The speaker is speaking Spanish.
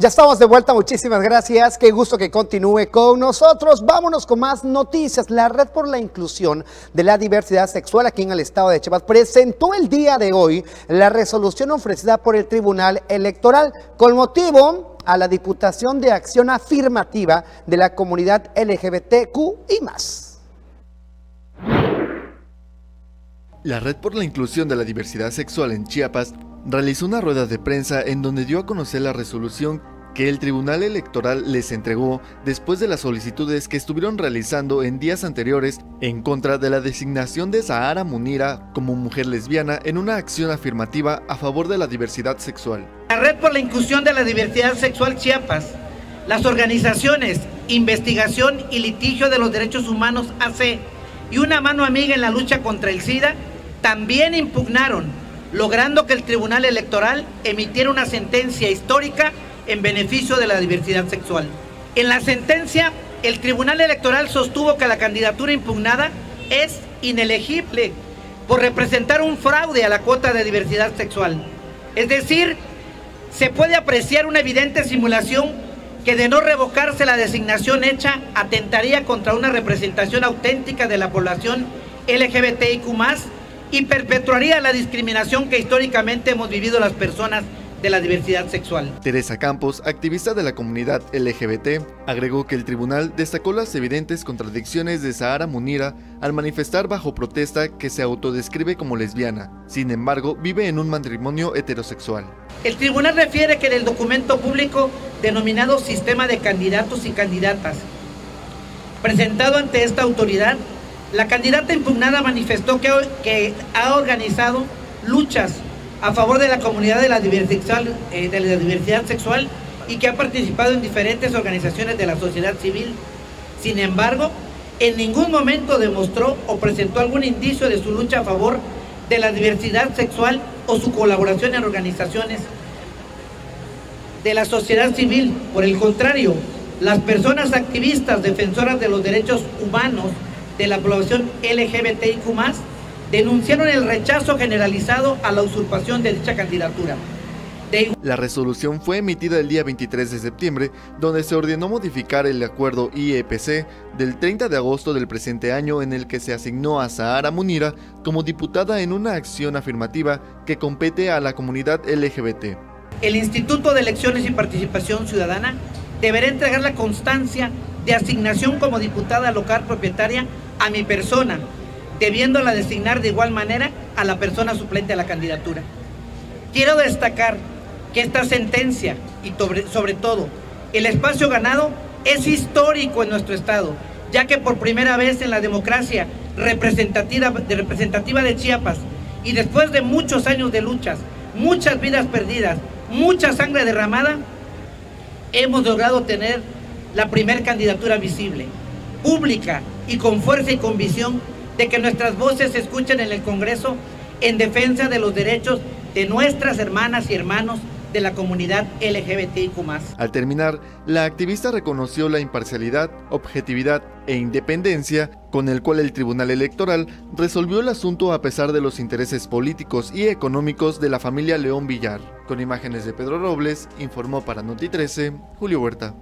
Ya estamos de vuelta, muchísimas gracias. Qué gusto que continúe con nosotros. Vámonos con más noticias. La Red por la Inclusión de la Diversidad Sexual aquí en el estado de Chiapas presentó el día de hoy la resolución ofrecida por el Tribunal Electoral con motivo a la Diputación de Acción Afirmativa de la comunidad LGBTQ y más. La Red por la Inclusión de la Diversidad Sexual en Chiapas realizó una rueda de prensa en donde dio a conocer la resolución que el Tribunal Electoral les entregó después de las solicitudes que estuvieron realizando en días anteriores en contra de la designación de Sahara Munira como mujer lesbiana en una acción afirmativa a favor de la diversidad sexual. La Red por la Inclusión de la Diversidad Sexual Chiapas, las organizaciones Investigación y Litigio de los Derechos Humanos AC y una mano amiga en la lucha contra el SIDA también impugnaron logrando que el Tribunal Electoral emitiera una sentencia histórica en beneficio de la diversidad sexual. En la sentencia, el Tribunal Electoral sostuvo que la candidatura impugnada es inelegible por representar un fraude a la cuota de diversidad sexual. Es decir, se puede apreciar una evidente simulación que de no revocarse la designación hecha atentaría contra una representación auténtica de la población LGBTIQ y perpetuaría la discriminación que históricamente hemos vivido las personas de la diversidad sexual. Teresa Campos, activista de la comunidad LGBT, agregó que el tribunal destacó las evidentes contradicciones de Sahara Munira al manifestar bajo protesta que se autodescribe como lesbiana. Sin embargo, vive en un matrimonio heterosexual. El tribunal refiere que en el documento público denominado Sistema de Candidatos y Candidatas, presentado ante esta autoridad, la candidata impugnada manifestó que, ha organizado luchas a favor de la comunidad de la, diversidad, eh, de la diversidad sexual y que ha participado en diferentes organizaciones de la sociedad civil. Sin embargo, en ningún momento demostró o presentó algún indicio de su lucha a favor de la diversidad sexual o su colaboración en organizaciones de la sociedad civil. Por el contrario, las personas activistas defensoras de los derechos humanos de la población LGBTIQ+, denunciaron el rechazo generalizado a la usurpación de dicha candidatura. La resolución fue emitida el día 23 de septiembre, donde se ordenó modificar el acuerdo IEPC del 30 de agosto del presente año en el que se asignó a Sahara Munira como diputada en una acción afirmativa que compete a la comunidad LGBT. El Instituto de Elecciones y Participación Ciudadana deberá entregar la constancia de asignación como diputada local propietaria a mi persona, debiéndola designar de igual manera a la persona suplente a la candidatura. Quiero destacar que esta sentencia y sobre, todo el espacio ganado es histórico en nuestro estado, ya que por primera vez en la democracia representativa de, representativa de Chiapas y después de muchos años de luchas, muchas vidas perdidas, mucha sangre derramada, hemos logrado tener la primera candidatura visible, pública y con fuerza y convicción de que nuestras voces se escuchen en el Congreso en defensa de los derechos de nuestras hermanas y hermanos de la comunidad LGBTIQ+. Al terminar, la activista reconoció la imparcialidad, objetividad e independencia con el cual el Tribunal Electoral resolvió el asunto a pesar de los intereses políticos y económicos de la familia León Villar. Con imágenes de Pedro Robles, informó para Noti 13, Julio Huerta.